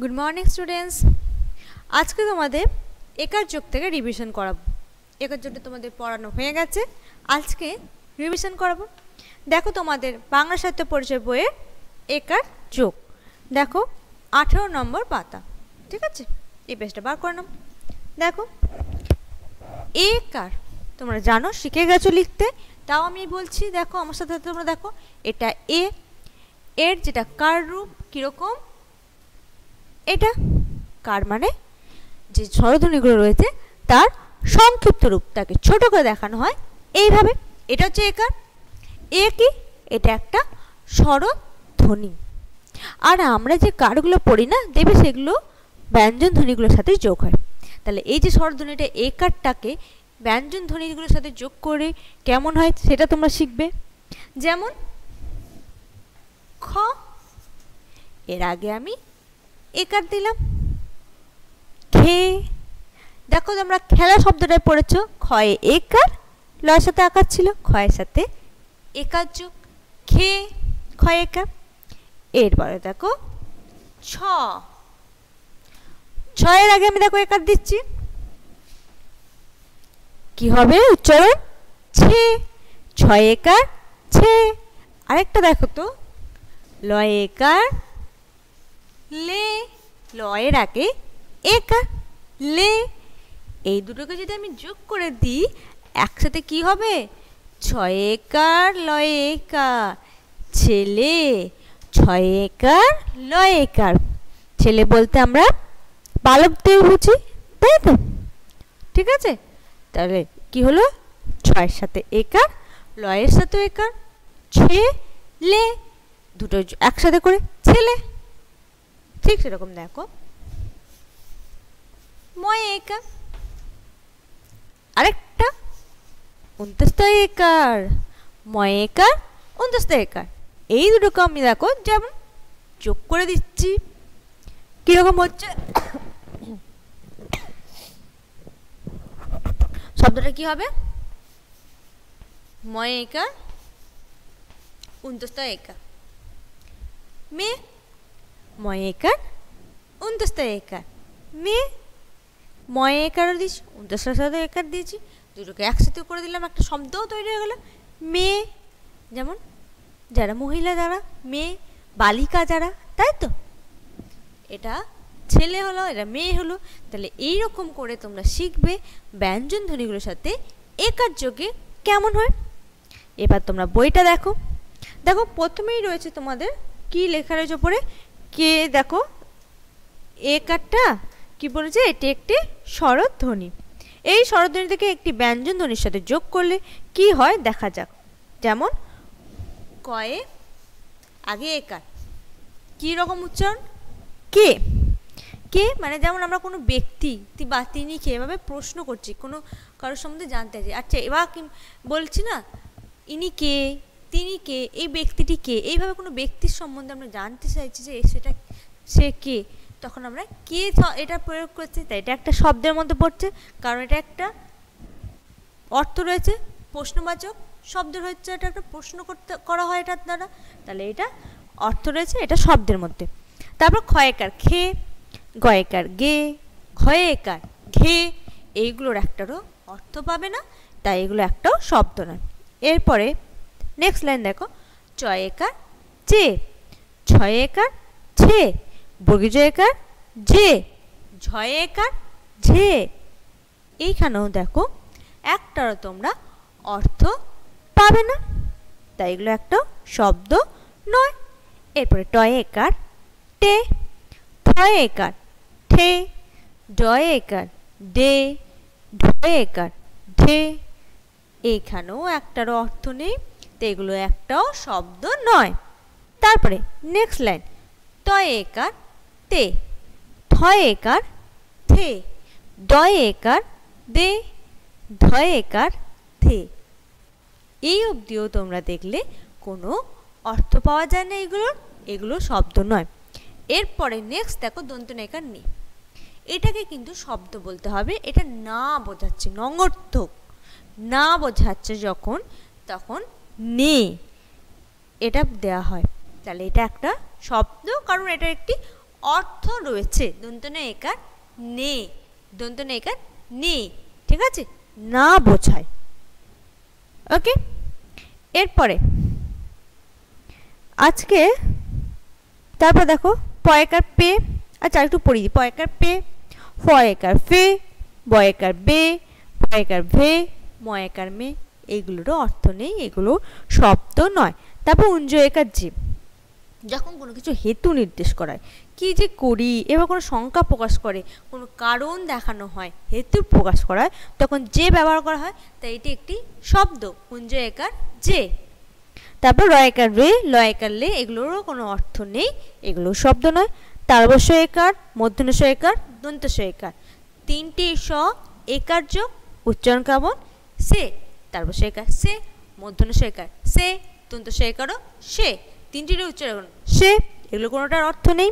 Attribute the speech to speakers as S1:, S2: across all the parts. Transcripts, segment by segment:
S1: Good morning students আজকে তোমাদের একার যোগ থেকে রিভিশন করাবো। একার যোগটা তোমাদের পড়ানো হয়ে গেছে। আজকে রিভিশন করাবো। দেখো তোমাদের বাংলা সাহিত্য পরিচয় বইয়ের একার যোগ। দেখো, আঠেরো নম্বর পাতা। ঠিক আছে? এই পেজটা বার করে নাও। দেখো, একার, তোমরা জানো, শিখে গেছো লিখতে। তাও আমি বলছি, দেখো, আমার সাথে তোমরা দেখো, এটা এ। এর যেটা কার রূপ, কীরকম এটা কার মানে? যে স্বরধ্বনিগুলো রয়েছে, তার সংক্ষিপ্ত রূপ, তাকে ছোট করে দেখানো হয় এইভাবে। এটা হচ্ছে একার এ কি? এটা একটা স্বরধ্বনি। আর আমরা যে কারগুলো পড়ি না দেবে সেগুলো ব্যঞ্জন ধ্বনিগুলোর সাথে যোগ হয়। তাহলে এই যে স্বরধ্বনিটা, এ কারটাকে ব্যঞ্জন ধ্বনিগুলোর সাথে যোগ করে কেমন হয় সেটা তোমরা শিখবে। যেমন, খ, এর আগে আমি একার দিলাম? খে। দেখো তোমরা খেলা শব্দটায় পড়েছ। ক্ষয়ে একার লয়ের সাথে আকার ছিল। ক্ষয়ের সাথে একার যোগ? খে। ক্ষয় একার এরপরে দেখো, ছ। ছয়ের আগে আমি দেখো একার দিচ্ছি। কি হবে উচ্চারণ? ছে। ছয় একার ছে। আরেকটা দেখো তো। লয় একার লে। লয়ের আগে একার লে। এই দুটোকে যদি আমি যোগ করে দিই, একসাথে কি হবে? ছয় একার লয় একার ছেলে ছয় একার লয় একার ছেলে বলতে আমরা বালকদের বুঝি, তাই তো? ঠিক আছে? তাহলে কি হলো? ছয়ের সাথে একার, লয়ের সাথে একার ছে লে দুটো একসাথে করে, ছেলে। ঠিক সেরকম দেখো। ময় একা, আরেকটা উনত্রিশটা একার। ময় একার উনত্রিশটা একার। এই দুটোকে আমি দেখো, যেমন যোগ করে দিচ্ছি। কীরকম হচ্ছে? শব্দটা কি হবে? ময় একার উনত্রিশটা একা মেয়ে একার উনত্রিশটা একার মেয়ে ময় একারও দিয়েছি উনত্রিশটার সাথে একার দিয়েছি দুটোকে একসাথে করে দিলাম, একটা শব্দও তৈরি হয়ে গেলো। মেয়ে যেমন যারা মহিলা যারা মেয়ে বালিকা যারা তাই তো। এটা ছেলে হলো, এটা মেয়ে হলো, তাহলে এই রকম করে তোমরা শিখবে ব্যঞ্জন ধ্বনিগুলোর সাথে একার যোগে কেমন হয়। এবার তোমরা বইটা দেখো। দেখো, প্রথমেই রয়েছে তোমাদের কি লেখা রয়েছে ওপরে কে দেখো? একারটা কি বলেছে এটি একটি স্বরধ্বনি এই স্বরধ্বনি থেকে একটি ব্যঞ্জন ধ্বনির সাথে যোগ করলে কি হয়? দেখা যাক। যেমন, কয়ে আগে এ একার কি রকম উচ্চারণ? কে। কে মানে যেমন আমরা কোনো ব্যক্তি বা তিনি কে এভাবে প্রশ্ন করছি, কোনো কারোর সম্বন্ধে জানতে চাই। আচ্ছা এবার বলছি না? ইনি কে? তিনি কে? এই ব্যক্তিটি কে? এইভাবে কোনো ব্যক্তির সম্বন্ধে আমরা জানতে চাইছি যে সেটা সে কে? তখন আমরা কে এটা প্রয়োগ করছি, তাই এটা একটা শব্দের মধ্যে পড়ছে, কারণ এটা একটা অর্থ রয়েছে, প্রশ্নবাচক শব্দ হচ্ছে এটা একটা প্রশ্ন করতে, করা হয় এটার দ্বারা, তাহলে এটা অর্থ রয়েছে, এটা শব্দের মধ্যে। তারপর ক্ষয়কার, খে, গয়কার, গে ক্ষয়েকার ঘে, এইগুলোর একটারও অর্থ পাবে না, তাই এগুলো একটাও শব্দ নয়। এরপরে নেক্সট লাইন দেখো। ছয় একার চে ছয় একার ছে একার যে। ঝয় একার ঝে এইখানেও দেখো, একটারও তোমরা অর্থ পাবে না। তাই এগুলো একটা শব্দ নয়। এরপরে টয় একার টে। থয় একার ঠে। ডয় একার ডে। ঢয় একার ঢে। এইখানেও একটারও অর্থ নেই। তো এগুলো একটাও শব্দ নয়। তারপরে নেক্সট লাইন তয় একার তে থয় একার থে ডয় একার দে, ধয় একার থে এই অবধিও তোমরা দেখলে কোনো অর্থ পাওয়া যায় না এগুলোর, এগুলো শব্দ নয়। এরপরে নেক্সট দেখো দন্তনায়িকার নেই এটাকে কিন্তু শব্দ বলতে হবে, এটা না বোঝাচ্ছে নঙর্থক না বোঝাচ্ছে যখন, তখন নে। এটা দেয়া হয়। তাহলে এটা একটা শব্দ, কারণ এটা একটি অর্থ রয়েছে। দন্তন একার নে। দন্তন একার নে। ঠিক আছে? না বোঝায়। ওকে? এরপরে, আজকে তারপর দেখো পয়কার পে আচ্ছা একটু পড়ি পয়কার পে ফয়কার ফে বয়কার বে পয়কার ভে ময়কার মে। এগুলোরও অর্থ নেই, এগুলো শব্দ নয়। তারপর উঞ্জয়কার জীব। যখন কোনো কিছু হেতু নির্দেশ করায়, কি যে করি, এবার কোনো শঙ্কা প্রকাশ করে, কোনো কারণ দেখানো হয়, হেতু প্রকাশ করায়, তখন যে ব্যবহার করা হয় তাই এটি একটি শব্দ কুঞ্জয়কার যে। তারপর রয়কার রে লয়কার লে, এগুলোরও কোনো অর্থ নেই এগুলো শব্দ নয়। তারবস্য একার মধ্যনস্য একার, দন্তস্য একার। তিনটি স একার যোগ উচ্চারণ কেমন সে। তারবস্য একার সে মধ্যনস্য একার সে দন্তস্য একারও সে। তিনটিরই উচ্চারণ সে, এগুলো কোনোটার অর্থ নেই।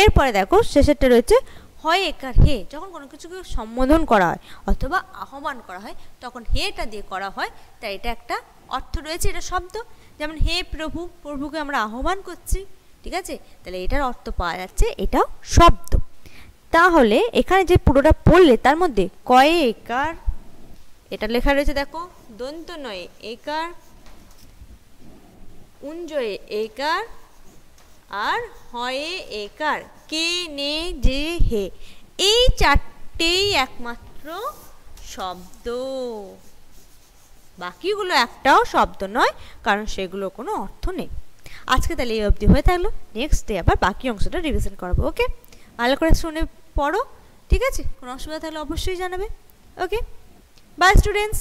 S1: এরপরে দেখো, শেষেরটা রয়েছে, হয় একার হে। যখন কোনো কিছুকে সম্বোধন করা হয় অথবা আহ্বান করা হয়, তখন হেটা দিয়ে করা হয়, তাই এটা একটা অর্থ রয়েছে, এটা শব্দ। যেমন, হে প্রভু, প্রভুকে আমরা আহ্বান করছি। ঠিক আছে? তাহলে এটার অর্থ পাওয়া যাচ্ছে, এটাও শব্দ। তাহলে এখানে যে পুরোটা পড়লে, তার মধ্যে কয়ে একার এটা লেখা রয়েছে, দেখো, দন্ত নয়, একার উঞ্জয়ে একার আর হয়ে একার, কে নে যে হে, এই চারটেই একমাত্র শব্দ। বাকিগুলো একটাও শব্দ নয়, কারণ সেগুলো কোনো অর্থ নেই। আজকে তাহলে এই অবধি হয়ে থাকল নেক্সট ডে আবার বাকি অংশটা রিভিশন করব ওকে ভালো করে শুনে পড়ো, ঠিক আছে? কোনো অসুবিধা থাকলে অবশ্যই জানাবে ওকে বাই স্টুডেন্টস